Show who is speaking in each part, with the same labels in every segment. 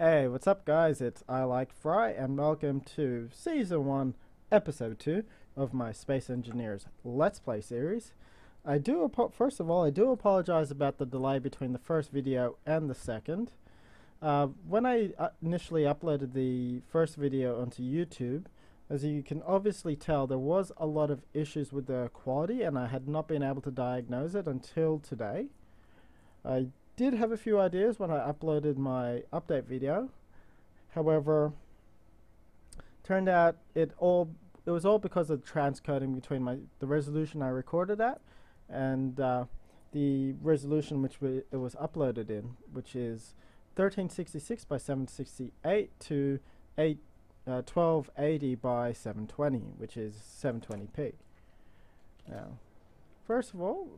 Speaker 1: Hey, what's up, guys? It's I Like Fry, and welcome to Season 1, Episode 2 of my Space Engineers Let's Play series. I do, first of all, I do apologize about the delay between the first video and the second. Uh, when I uh, initially uploaded the first video onto YouTube, as you can obviously tell, there was a lot of issues with the quality, and I had not been able to diagnose it until today. I did have a few ideas when I uploaded my update video. However, turned out it all it was all because of transcoding between my the resolution I recorded at and uh, the resolution which we, it was uploaded in, which is 1366 by 768 to 8 uh, 1280 by 720, which is 720p. Now, first of all,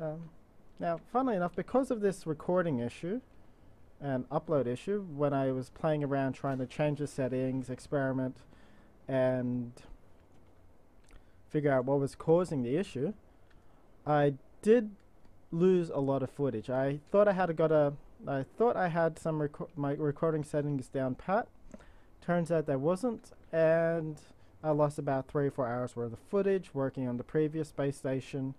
Speaker 1: um, now, funnily enough, because of this recording issue and upload issue, when I was playing around trying to change the settings, experiment, and figure out what was causing the issue, I did lose a lot of footage. I thought I had got a, I thought I had some reco my recording settings down pat. Turns out there wasn't, and I lost about three or four hours worth of footage working on the previous space station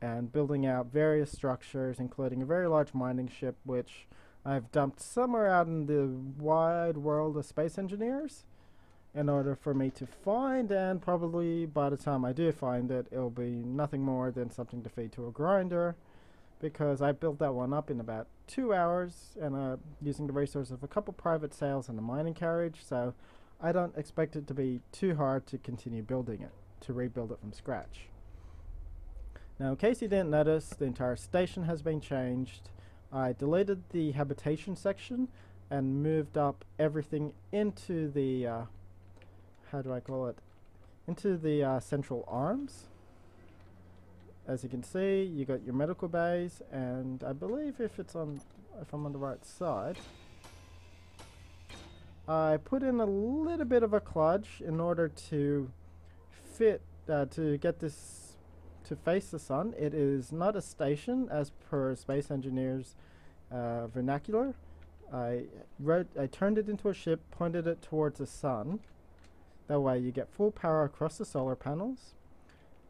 Speaker 1: and building out various structures, including a very large mining ship, which I've dumped somewhere out in the wide world of space engineers in order for me to find, and probably by the time I do find it, it'll be nothing more than something to feed to a grinder, because I built that one up in about two hours, and uh, using the resources of a couple private sails and a mining carriage, so I don't expect it to be too hard to continue building it, to rebuild it from scratch. Now, in case you didn't notice, the entire station has been changed. I deleted the habitation section and moved up everything into the, uh, how do I call it, into the uh, central arms. As you can see, you got your medical bays, and I believe if it's on, if I'm on the right side, I put in a little bit of a clutch in order to fit, uh, to get this to face the sun. It is not a station as per space engineers uh, vernacular. I wrote, I turned it into a ship, pointed it towards the sun. That way you get full power across the solar panels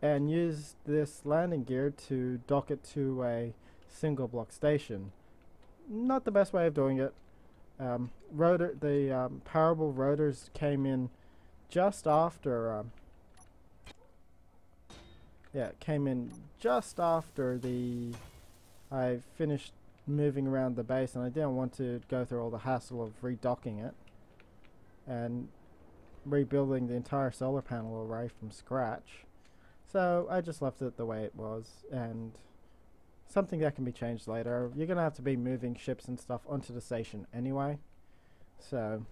Speaker 1: and use this landing gear to dock it to a single block station. Not the best way of doing it. Um, rotor, the um, powerable rotors came in just after um, yeah, it came in just after the I finished moving around the base and I didn't want to go through all the hassle of redocking it and rebuilding the entire solar panel array from scratch. So I just left it the way it was and something that can be changed later. You're going to have to be moving ships and stuff onto the station anyway. So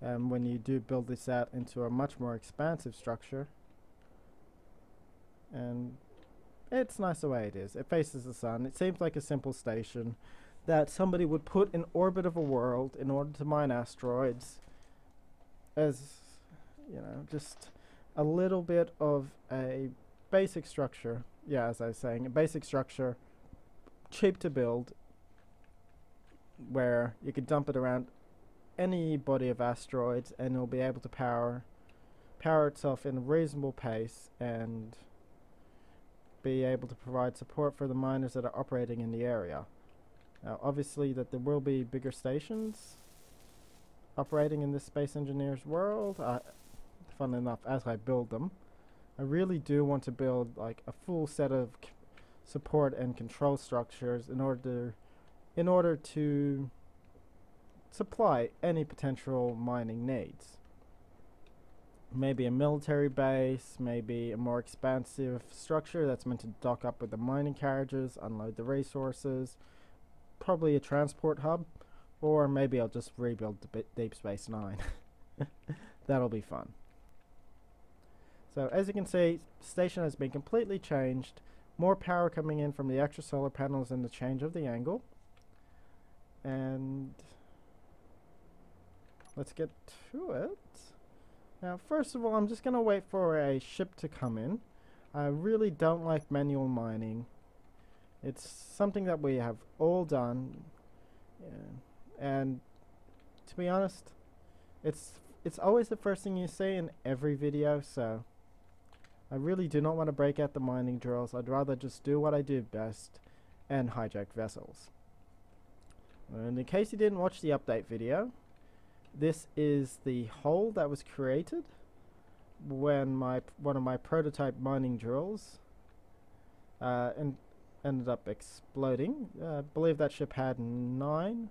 Speaker 1: um, when you do build this out into a much more expansive structure, and it's nice the way it is. It faces the sun. It seems like a simple station that somebody would put in orbit of a world in order to mine asteroids as, you know, just a little bit of a basic structure. Yeah, as I was saying, a basic structure, cheap to build, where you could dump it around any body of asteroids and it'll be able to power power itself in a reasonable pace and be able to provide support for the miners that are operating in the area. Now obviously that there will be bigger stations operating in this Space Engineers world. Uh, fun enough, as I build them, I really do want to build like a full set of support and control structures in order in order to supply any potential mining needs maybe a military base, maybe a more expansive structure that's meant to dock up with the mining carriages, unload the resources, probably a transport hub, or maybe I'll just rebuild Deep Space Nine. That'll be fun. So as you can see, station has been completely changed. More power coming in from the extra solar panels and the change of the angle. And let's get to it. Now, first of all, I'm just going to wait for a ship to come in. I really don't like manual mining. It's something that we have all done. and to be honest, it's it's always the first thing you see in every video, so I really do not want to break out the mining drills. I'd rather just do what I do best and hijack vessels. And in case you didn't watch the update video, this is the hole that was created when my one of my prototype mining drills uh, and ended up exploding. Uh, I believe that ship had nine,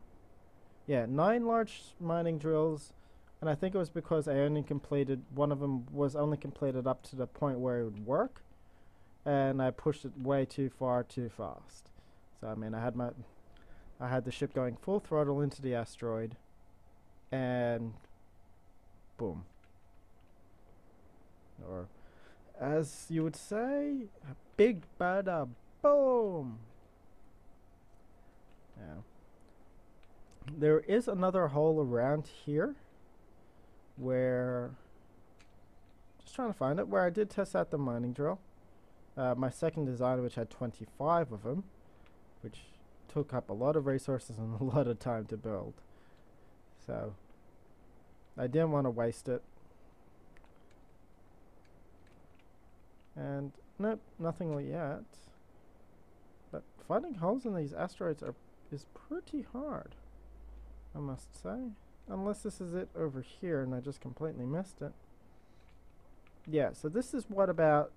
Speaker 1: yeah, nine large mining drills, and I think it was because I only completed one of them was only completed up to the point where it would work, and I pushed it way too far too fast. So I mean, I had my, I had the ship going full throttle into the asteroid, and boom. Or, as you would say, a big bada boom. Yeah. There is another hole around here where just trying to find it where I did test out the mining drill. Uh, my second design, which had 25 of them, which took up a lot of resources and a lot of time to build. So I didn't want to waste it. And nope, nothing yet. But finding holes in these asteroids are is pretty hard, I must say. Unless this is it over here and I just completely missed it. Yeah, so this is what about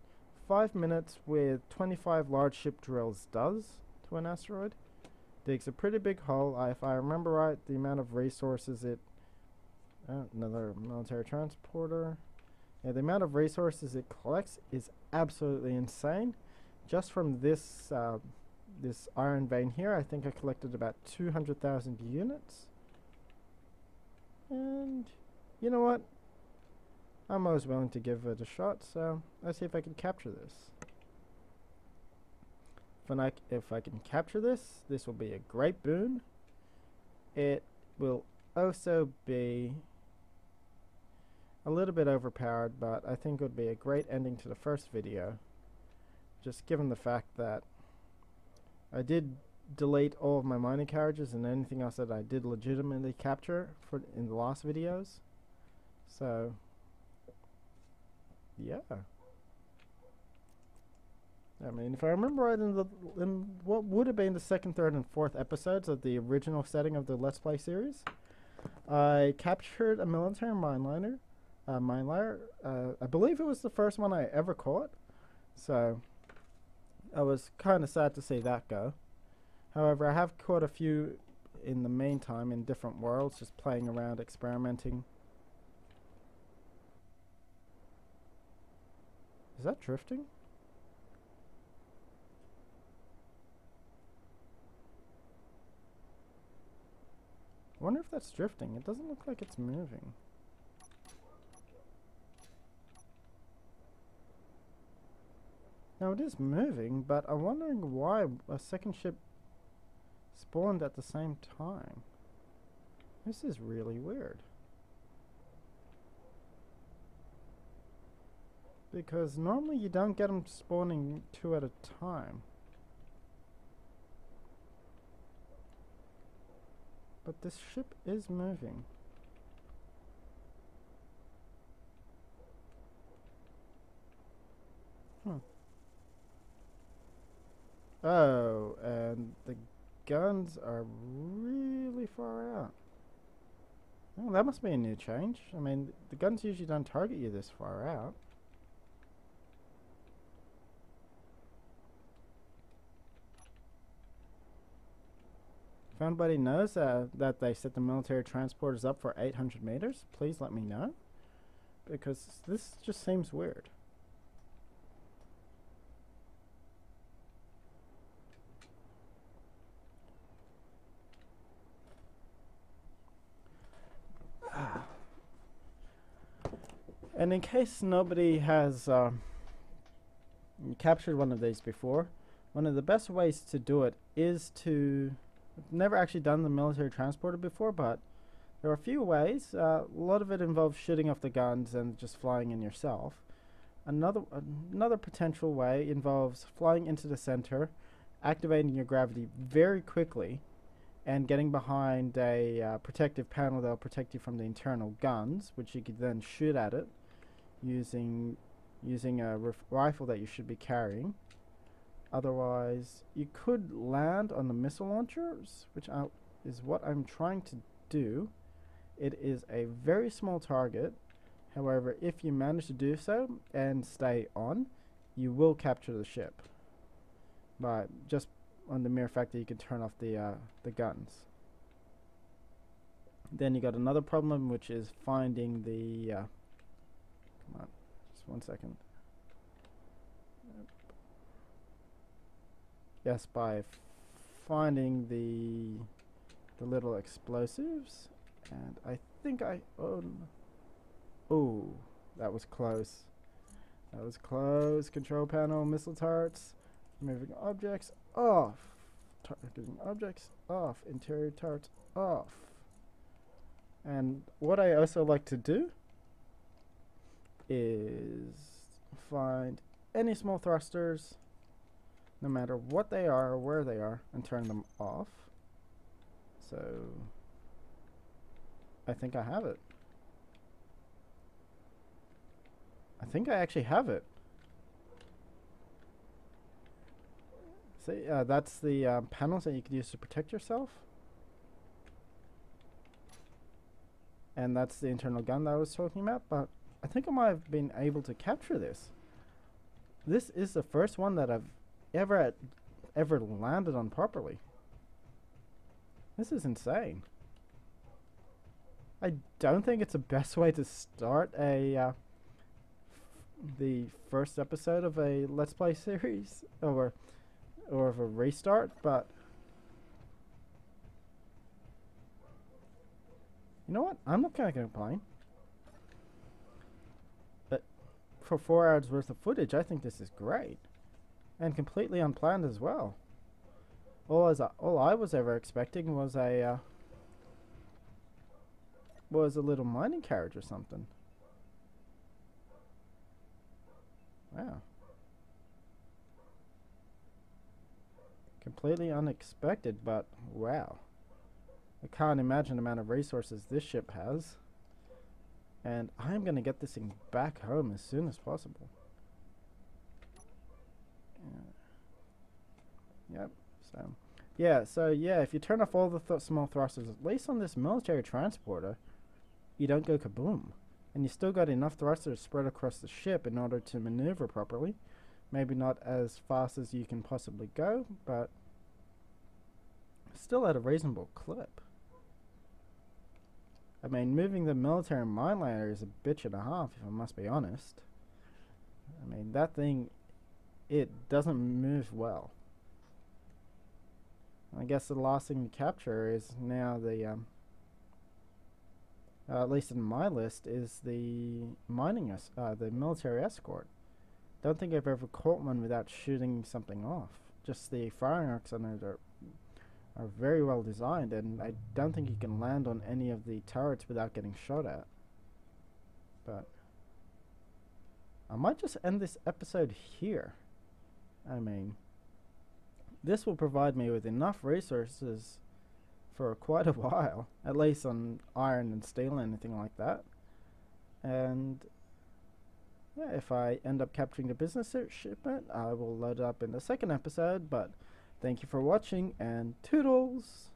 Speaker 1: 5 minutes with 25 large ship drills does to an asteroid. Digs a pretty big hole. I, if I remember right, the amount of resources it... Uh, another military transporter. Yeah, the amount of resources it collects is absolutely insane. Just from this uh, this iron vein here, I think I collected about 200,000 units. And you know what? I'm always willing to give it a shot, so let's see if I can capture this. If I, if I can capture this, this will be a great boon. It will also be a little bit overpowered, but I think it would be a great ending to the first video. Just given the fact that I did delete all of my mining carriages and anything else that I did legitimately capture for in the last videos. So, yeah. I mean, if I remember right, in the in what would have been the second, third, and fourth episodes of the original setting of the Let's Play series, I captured a military minelayer, uh. Uh, I believe it was the first one I ever caught, so I was kind of sad to see that go. However, I have caught a few in the meantime in different worlds, just playing around, experimenting. Is that drifting? Wonder if that's drifting. It doesn't look like it's moving. Now it is moving, but I'm wondering why a second ship spawned at the same time. This is really weird. Because normally you don't get them spawning two at a time. But this ship is moving. Hmm. Oh, and the guns are really far out. Oh, that must be a new change. I mean, the guns usually don't target you this far out. If anybody knows uh, that they set the military transporters up for 800 meters, please let me know. Because this just seems weird. And in case nobody has uh, captured one of these before, one of the best ways to do it is to I've never actually done the military transporter before, but there are a few ways. Uh, a lot of it involves shooting off the guns and just flying in yourself. Another another potential way involves flying into the center, activating your gravity very quickly, and getting behind a uh, protective panel that'll protect you from the internal guns, which you could then shoot at it using using a rifle that you should be carrying. Otherwise, you could land on the missile launchers, which I, is what I'm trying to do. It is a very small target. However, if you manage to do so and stay on, you will capture the ship. But just on the mere fact that you can turn off the uh, the guns. Then you got another problem, which is finding the. Uh, come on, just one second. Yes, by finding the the little explosives, and I think I own. Oh, that was close. That was close. Control panel, missile turrets, moving objects off. Targeting objects off. Interior turrets off. And what I also like to do is find any small thrusters, no matter what they are or where they are, and turn them off. So I think I have it. I think I actually have it. See, uh, that's the um, panels that you can use to protect yourself. And that's the internal gun that I was talking about, but I think I might have been able to capture this. This is the first one that I've ever ever landed on properly. This is insane. I don't think it's the best way to start a uh, the first episode of a Let's Play series or or of a restart, but you know what? I'm not gonna complain. But for four hours worth of footage, I think this is great, and completely unplanned as well. All as all I was ever expecting was a uh, was a little mining carriage or something. Wow. Completely unexpected, but wow. I can't imagine the amount of resources this ship has. And I'm going to get this thing back home as soon as possible. Yep. So, yeah. So yeah, if you turn off all the th small thrusters, at least on this military transporter, you don't go kaboom, and you still got enough thrusters spread across the ship in order to maneuver properly. Maybe not as fast as you can possibly go, but still at a reasonable clip. I mean, moving the military minelayer is a bitch and a half, if I must be honest. I mean, that thing, it doesn't move well. I guess the last thing to capture is now the, um, uh, at least in my list, is the mining, uh, the military escort. Don't think I've ever caught one without shooting something off. Just the firing arcs on it are, are very well designed, and I don't think you can land on any of the turrets without getting shot at. But I might just end this episode here. I mean, this will provide me with enough resources for quite a while, at least on iron and steel and anything like that. And yeah, if I end up capturing the business shipment, I will load it up in the second episode. But thank you for watching and toodles!